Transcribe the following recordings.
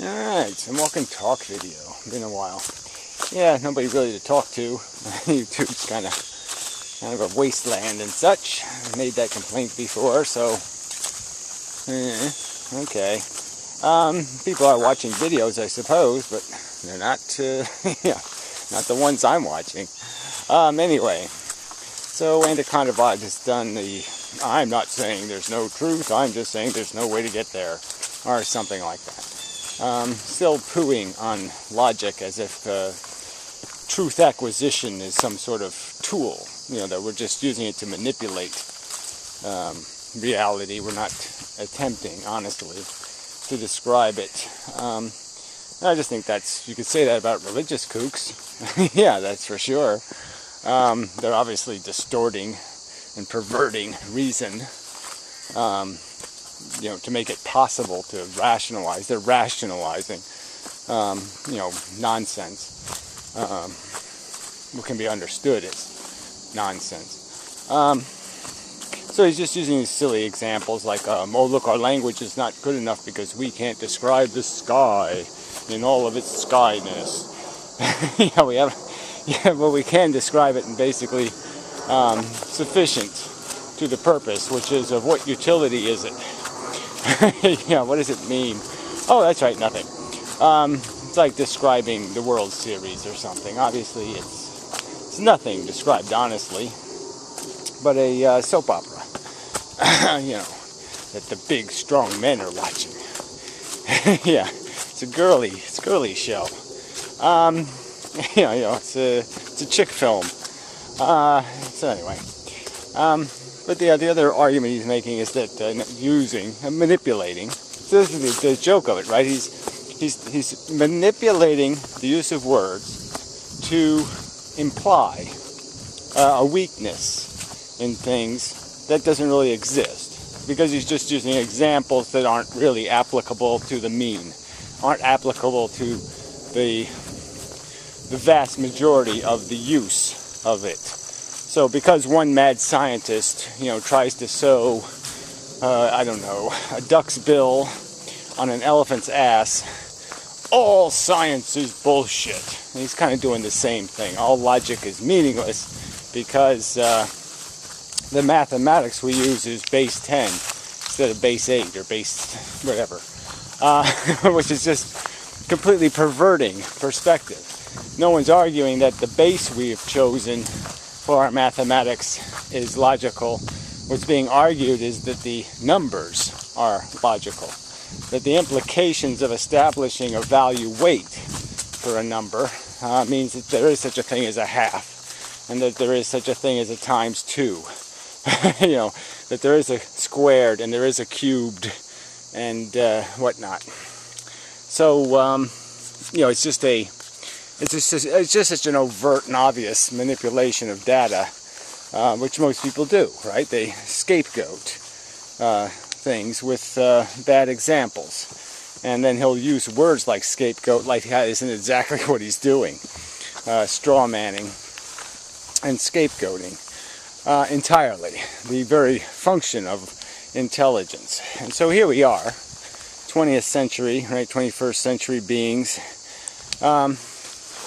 Alright, some walk and talk video. Been a while. Yeah, nobody really to talk to. YouTube's kind of kind of a wasteland and such. I made that complaint before, so eh, okay. Um, people are watching videos, I suppose, but they're not, uh, yeah, not the ones I'm watching. Um, anyway, so Anaconda Vlog has done the. I'm not saying there's no truth. I'm just saying there's no way to get there, or something like that um, still pooing on logic as if uh, truth acquisition is some sort of tool, you know, that we're just using it to manipulate um, reality. We're not attempting, honestly, to describe it. Um, I just think that's, you could say that about religious kooks. yeah, that's for sure. Um, they're obviously distorting and perverting reason. Um, you know, to make it possible to rationalize. They're rationalizing, um, you know, nonsense. Um, what can be understood as nonsense. Um, so he's just using these silly examples like, um, oh, look, our language is not good enough because we can't describe the sky in all of its skyness. yeah, we have, yeah, but we can describe it in basically um, sufficient to the purpose, which is of what utility is it? yeah, what does it mean? Oh, that's right, nothing. Um, it's like describing the World Series or something. Obviously, it's, it's nothing described honestly, but a uh, soap opera. you know, that the big, strong men are watching. yeah, it's a girly, it's a girly show. Um, you know, you know, it's a, it's a chick film. Uh, so anyway, um, but the, the other argument he's making is that uh, using, uh, manipulating, so this is the, the, joke of it, right? He's, he's, he's manipulating the use of words to imply uh, a weakness in things that doesn't really exist. Because he's just using examples that aren't really applicable to the mean, aren't applicable to the, the vast majority of the use of it. So because one mad scientist, you know, tries to sew, uh, I don't know, a duck's bill on an elephant's ass, all science is bullshit. And he's kind of doing the same thing. All logic is meaningless because uh, the mathematics we use is base 10 instead of base 8 or base whatever, uh, which is just completely perverting perspective. No one's arguing that the base we have chosen for mathematics is logical. What's being argued is that the numbers are logical, that the implications of establishing a value weight for a number uh, means that there is such a thing as a half, and that there is such a thing as a times two. you know, that there is a squared and there is a cubed and uh, whatnot. So, um, you know, it's just a it's just, it's just such an overt and obvious manipulation of data, uh, which most people do, right? They scapegoat uh, things with uh, bad examples. And then he'll use words like scapegoat, like that isn't exactly what he's doing. Uh, straw manning and scapegoating uh, entirely, the very function of intelligence. And so here we are, 20th century, right, 21st century beings. Um,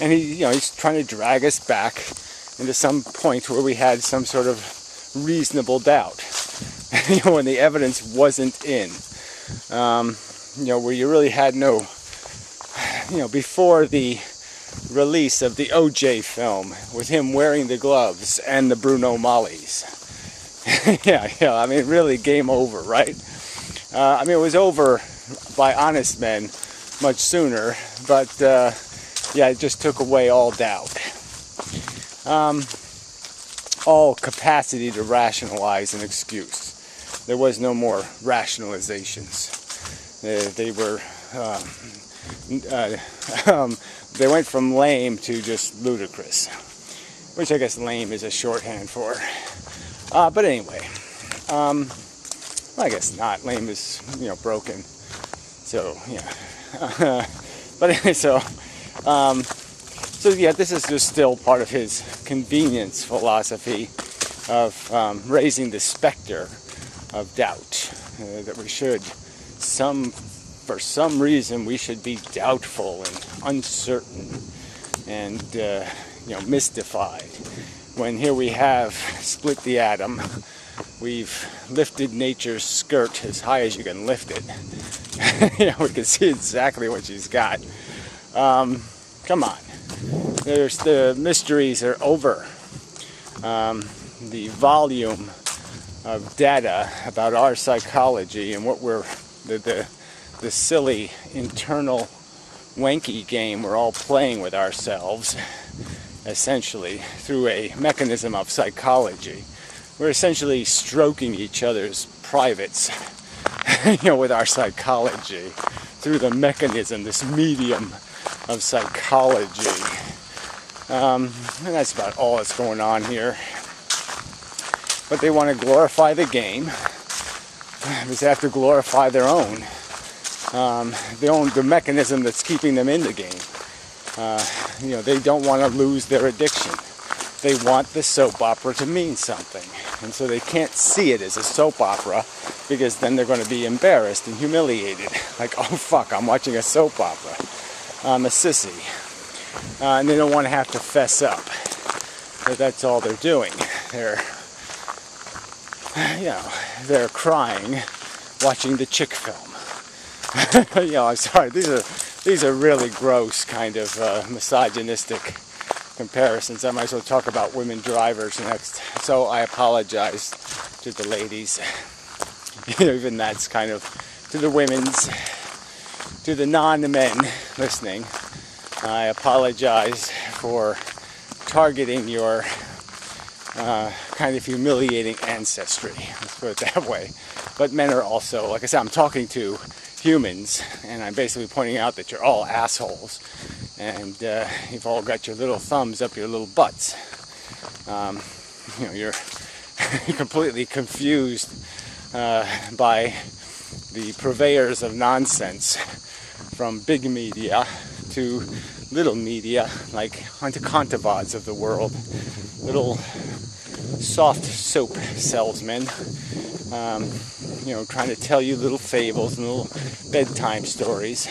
and he, you know, he's trying to drag us back into some point where we had some sort of reasonable doubt. you know, when the evidence wasn't in. Um, you know, where you really had no, you know, before the release of the OJ film with him wearing the gloves and the Bruno Maglis. yeah, yeah, I mean, really game over, right? Uh, I mean, it was over by honest men much sooner, but uh, yeah, it just took away all doubt. Um, all capacity to rationalize an excuse. There was no more rationalizations. They, they were, um, uh, um, they went from lame to just ludicrous, which I guess lame is a shorthand for. Uh, but anyway, um, I guess not. Lame is, you know, broken. So, yeah. but anyway, so um, so yeah, this is just still part of his convenience philosophy of um, raising the specter of doubt uh, that we should some for some reason we should be doubtful and uncertain and uh, you know mystified. When here we have split the atom we've lifted nature's skirt as high as you can lift it. You know we can see exactly what she's got um, come on there's the mysteries are over um, the volume of data about our psychology and what we're the, the the silly internal wanky game we're all playing with ourselves, essentially, through a mechanism of psychology. We're essentially stroking each other's privates, you know, with our psychology, through the mechanism, this medium of psychology. Um, and that's about all that's going on here. But they want to glorify the game because they have to glorify their own um, the, own, the mechanism that's keeping them in the game. Uh, you know, they don't want to lose their addiction. They want the soap opera to mean something. And so they can't see it as a soap opera because then they're going to be embarrassed and humiliated. Like, oh fuck, I'm watching a soap opera. I'm a sissy. Uh, and they don't want to have to fess up. But that's all they're doing. They're, you know, they're crying watching the chick film. you know, I'm sorry. These are these are really gross, kind of uh, misogynistic comparisons. I might as well talk about women drivers next. So I apologize to the ladies. Even that's kind of to the women's, to the non-men listening. I apologize for targeting your uh, kind of humiliating ancestry. Let's put it that way. But men are also, like I said, I'm talking to humans, and I'm basically pointing out that you're all assholes, and uh, you've all got your little thumbs up your little butts. Um, you know, you're completely confused uh, by the purveyors of nonsense, from big media to little media like Anticontivads of the world, little soft soap salesmen um, you know, trying to tell you little fables and little bedtime stories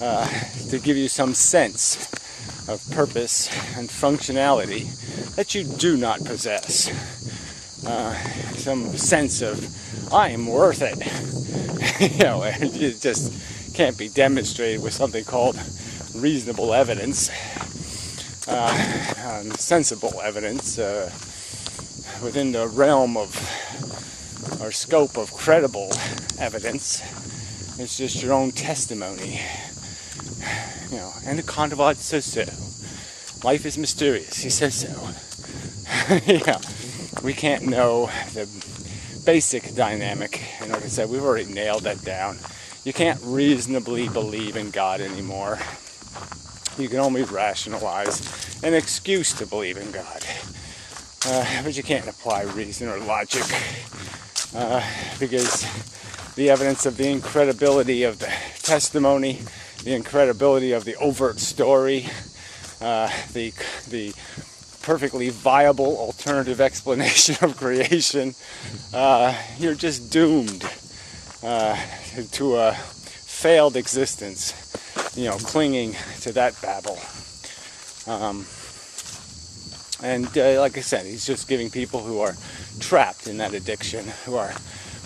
uh, to give you some sense of purpose and functionality that you do not possess. Uh, some sense of, I am worth it. you know, it just can't be demonstrated with something called reasonable evidence, uh, sensible evidence uh, within the realm of or scope of credible evidence. It's just your own testimony. You know, and the Condovad says so. Life is mysterious. He says so. yeah, we can't know the basic dynamic. And like I said, we've already nailed that down. You can't reasonably believe in God anymore. You can only rationalize an excuse to believe in God. Uh, but you can't apply reason or logic uh, because the evidence of the incredibility of the testimony, the incredibility of the overt story, uh, the the perfectly viable alternative explanation of creation, uh, you're just doomed uh, to a failed existence. You know, clinging to that babble. Um, and uh, like I said, he's just giving people who are trapped in that addiction, who are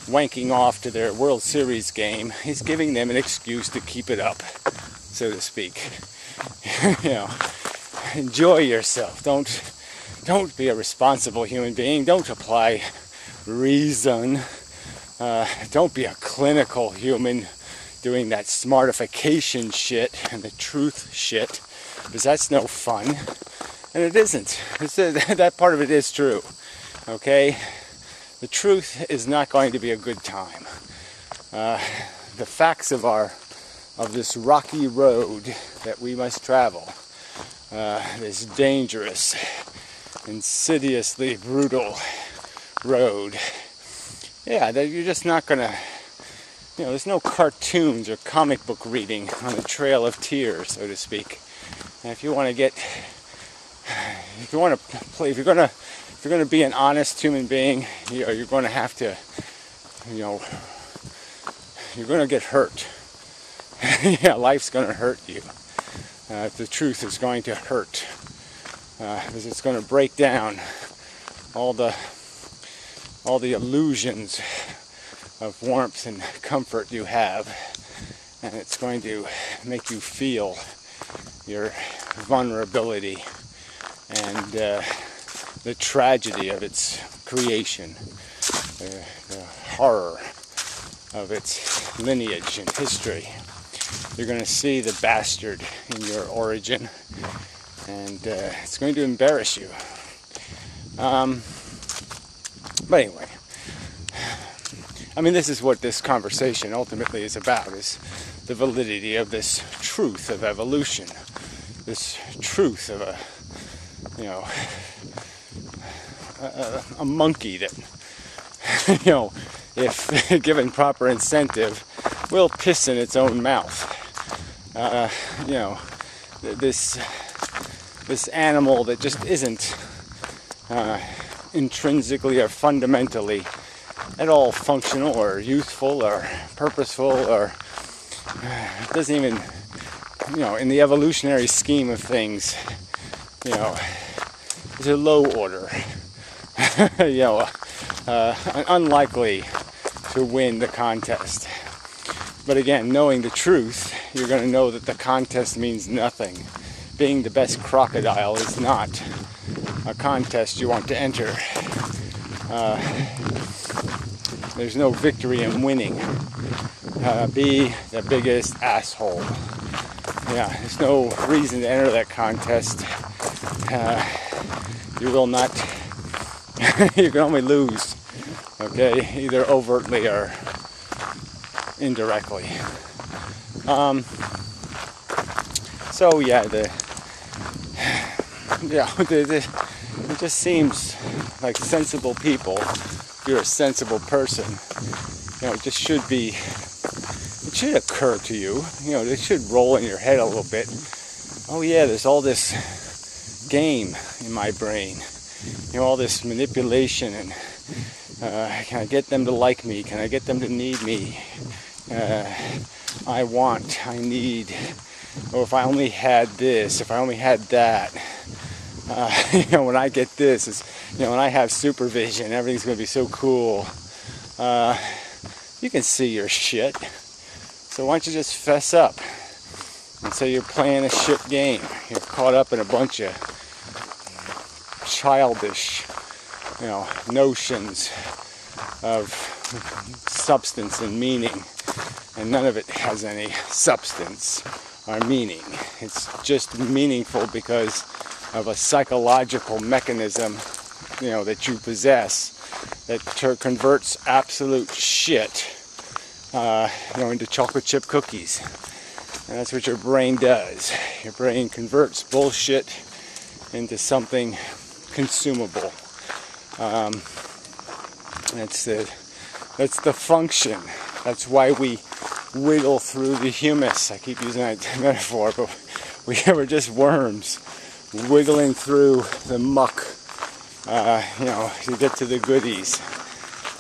wanking off to their World Series game, he's giving them an excuse to keep it up, so to speak. you know, enjoy yourself. Don't don't be a responsible human being. Don't apply reason. Uh, don't be a clinical human doing that smartification shit and the truth shit, because that's no fun. And it isn't. It's a, that part of it is true. Okay? The truth is not going to be a good time. Uh, the facts of our of this rocky road that we must travel, uh, this dangerous, insidiously brutal road. Yeah, you're just not gonna. You know, there's no cartoons or comic book reading on the Trail of Tears, so to speak. And if you want to get if you want to play, if you're gonna, if you're gonna be an honest human being, you know, you're to have to, you know, you're to get hurt. yeah, life's to hurt you. Uh, the truth is going to hurt uh, it's going to break down all the all the illusions of warmth and comfort you have, and it's going to make you feel your vulnerability and uh, the tragedy of its creation, the, the horror of its lineage and history. You're going to see the bastard in your origin, and uh, it's going to embarrass you. Um, but anyway, I mean, this is what this conversation ultimately is about: is the validity of this truth of evolution, this truth of a, you know, a, a monkey that, you know, if given proper incentive, will piss in its own mouth. Uh, you know, this this animal that just isn't uh, intrinsically or fundamentally at all functional or useful or purposeful or uh, doesn't even you know in the evolutionary scheme of things you know is a low order? You know uh, unlikely to win the contest. But again knowing the truth you're going to know that the contest means nothing. Being the best crocodile is not a contest you want to enter uh, there's no victory in winning uh, be the biggest asshole yeah, there's no reason to enter that contest. Uh, you will not, you can only lose, okay, either overtly or indirectly. Um, so yeah, the, yeah, the, the, just seems like sensible people, if you're a sensible person, you know, it just should be it should occur to you, you know, it should roll in your head a little bit. Oh yeah, there's all this game in my brain, you know, all this manipulation and uh, can I get them to like me? Can I get them to need me? Uh, I want, I need, or if I only had this, if I only had that. Uh, you know, when I get this, it's, you know, when I have supervision, everything's going to be so cool. Uh, you can see your shit. So why don't you just fess up and say you're playing a shit game? You're caught up in a bunch of childish, you know, notions of substance and meaning, and none of it has any substance or meaning. It's just meaningful because of a psychological mechanism, you know, that you possess that converts absolute shit uh, you know, into chocolate chip cookies. And that's what your brain does. Your brain converts bullshit into something consumable. Um, that's the that's the function. That's why we wiggle through the humus. I keep using that metaphor, but we are just worms wiggling through the muck. Uh, you know, to get to the goodies,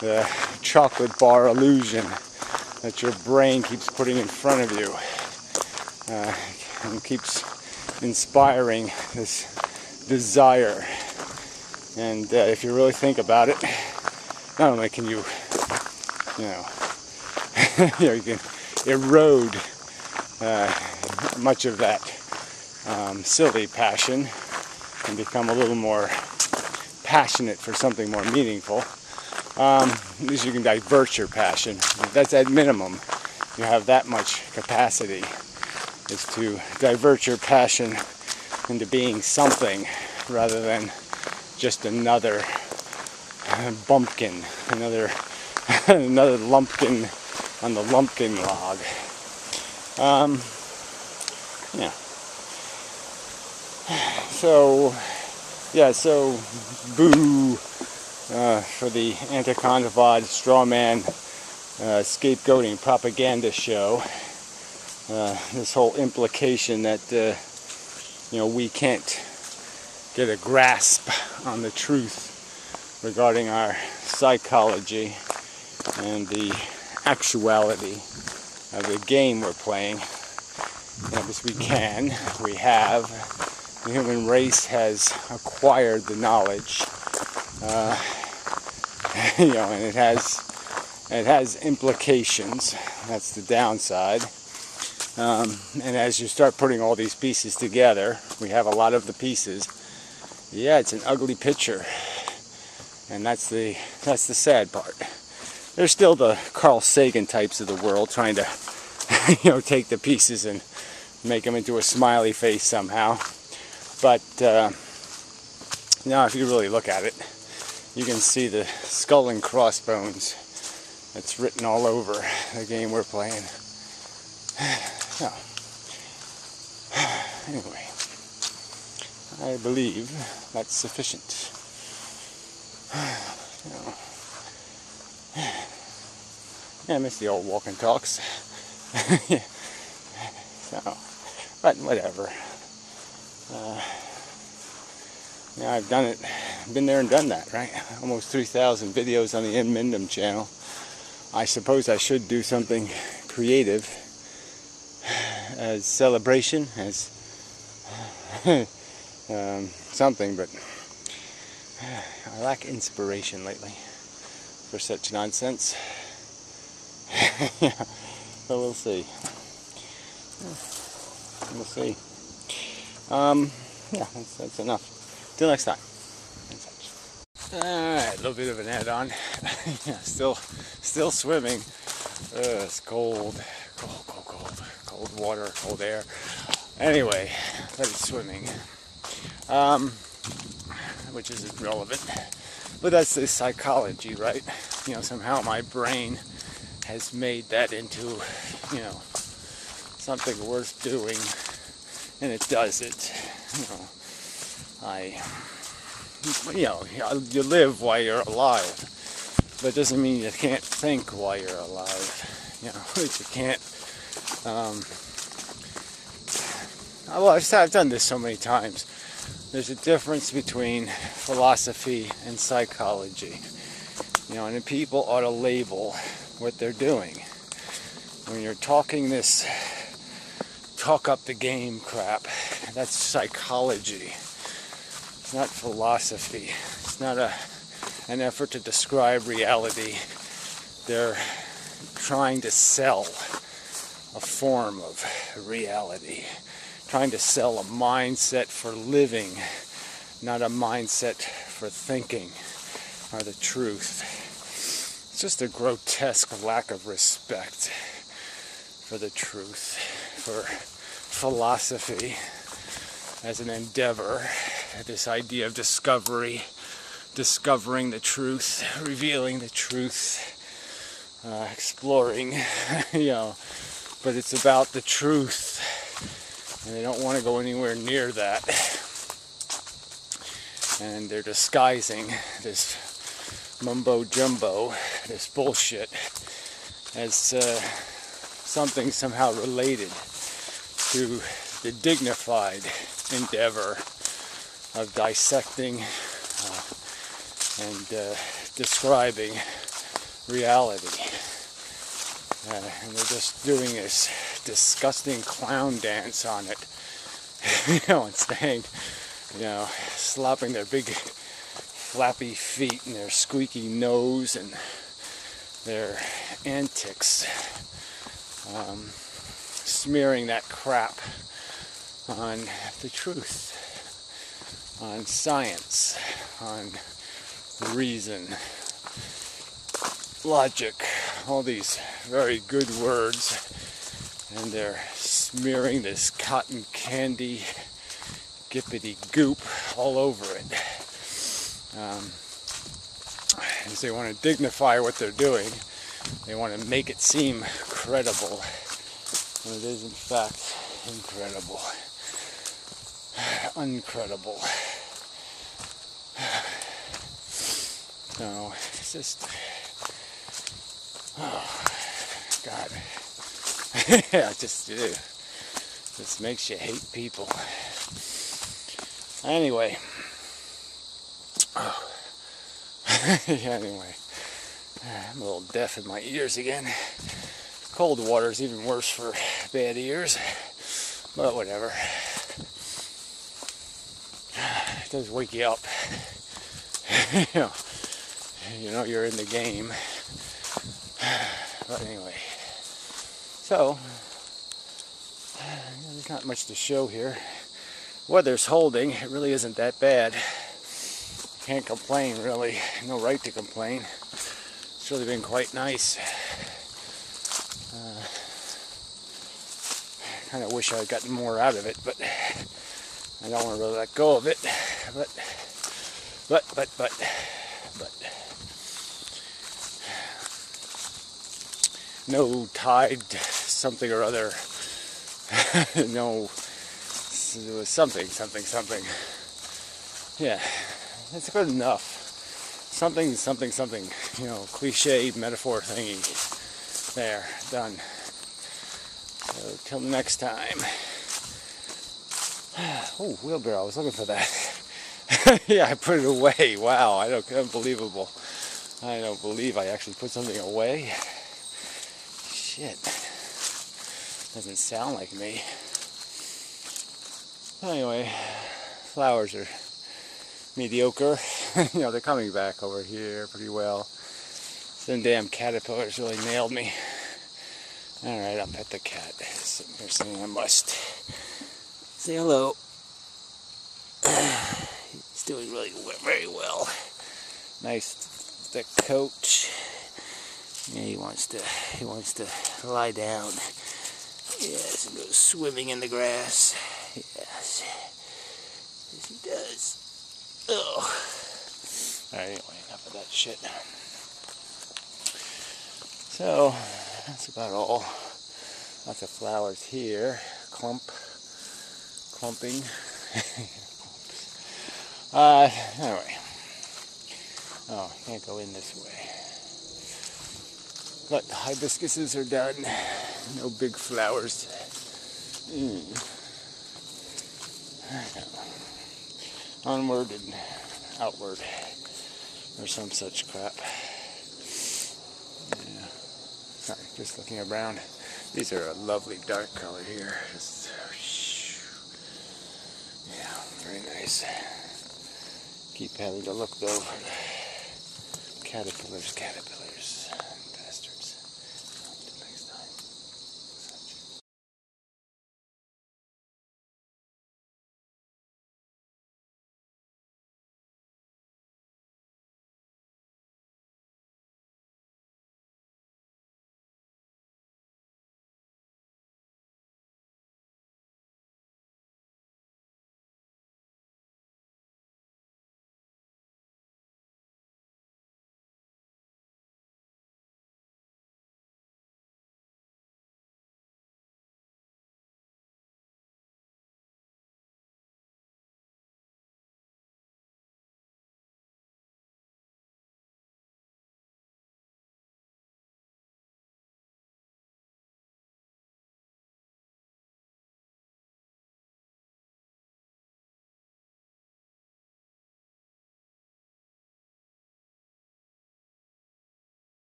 the chocolate bar illusion that your brain keeps putting in front of you uh, and keeps inspiring this desire. And uh, if you really think about it, not only can you, you know, you, know, you can erode uh, much of that um, silly passion and become a little more passionate for something more meaningful um, at least you can divert your passion. That's at minimum. You have that much capacity is to divert your passion into being something rather than just another bumpkin, another another lumpkin on the lumpkin log. Um, yeah. So, yeah, so boo uh, for the Anticontivod strawman uh, scapegoating propaganda show. Uh, this whole implication that uh, you know we can't get a grasp on the truth regarding our psychology and the actuality of the game we're playing. As we can, we have. The human race has acquired the knowledge, uh, you know, and it has it has implications. That's the downside. Um, and as you start putting all these pieces together, we have a lot of the pieces. Yeah, it's an ugly picture, and that's the that's the sad part. There's still the Carl Sagan types of the world trying to, you know, take the pieces and make them into a smiley face somehow. But uh, now, if you really look at it, you can see the skull and crossbones that's written all over the game we're playing. So, anyway, I believe that's sufficient. yeah, I miss the old walk and talks. so, but whatever. Uh, yeah, I've done it, been there and done that, right? Almost 3,000 videos on the inmendham channel. I suppose I should do something creative as celebration, as um, something, but I lack inspiration lately for such nonsense. yeah, but we'll see. We'll see. Um, yeah, that's, that's enough. Till next time. Alright, a little bit of an add-on. yeah, still, still swimming. Uh, it's cold, cold, cold, cold, cold water, cold air. Anyway, but it's swimming, um, which isn't relevant. But that's the psychology, right? You know, somehow my brain has made that into, you know, something worth doing, and it does it. You know, I you know, you live while you're alive. But it doesn't mean you can't think while you're alive. You know, you can't. Um, well, I've, I've done this so many times. There's a difference between philosophy and psychology. You know, and people ought to label what they're doing. When you're talking this talk up the game crap, that's psychology. It's not philosophy. It's not a, an effort to describe reality. They're trying to sell a form of reality, trying to sell a mindset for living, not a mindset for thinking or the truth. It's just a grotesque lack of respect for the truth, for philosophy as an endeavor this idea of discovery, discovering the truth, revealing the truth, uh, exploring, you know. But it's about the truth, and they don't want to go anywhere near that. And they're disguising this mumbo jumbo, this bullshit, as uh, something somehow related to the dignified endeavor of dissecting uh, and uh, describing reality. Uh, and they're just doing this disgusting clown dance on it. you know, and saying, you know, slapping their big flappy feet and their squeaky nose and their antics, um, smearing that crap on the truth on science, on reason, logic, all these very good words, and they're smearing this cotton candy gippity goop all over it. Um, they want to dignify what they're doing, they want to make it seem credible when it is in fact incredible uncredible. No, it's just, oh, God. yeah, just, ew. just makes you hate people. Anyway. Oh. anyway. I'm a little deaf in my ears again. Cold water is even worse for bad ears, but whatever. It does wake you up. you, know, you know you're in the game. But anyway, so there's not much to show here. Weather's holding. It really isn't that bad. Can't complain really. No right to complain. It's really been quite nice. Kind of wish I'd gotten more out of it, but I don't want to really let go of it. But, but, but, but, but. No tide, something or other. no, it was something, something, something. Yeah, that's good enough. Something, something, something. You know, cliche metaphor thingy. There, done. So, till next time. Oh, wheelbarrow. I was looking for that. yeah, I put it away. Wow, I don't, unbelievable. I don't believe I actually put something away. Shit. Doesn't sound like me. Anyway, flowers are mediocre. you know, they're coming back over here pretty well. Some damn caterpillars really nailed me. Alright, I'll pet the cat. Sitting here saying I must. Say hello. He's doing really very well. Nice thick coat. Yeah, he wants to he wants to lie down. Yes, and go swimming in the grass. Yes. Yes, he does. Oh. Alright, anyway, enough of that shit. So, that's about all. Lots of flowers here. Clump. Clumping. uh, anyway. Oh, can't go in this way. But the hibiscuses are done. No big flowers. Mm. Onward and outward. Or some such crap. Yeah. Sorry, just looking around. These are a lovely dark color here. Just, yeah, very nice. Keep having to look though. Caterpillars, caterpillars.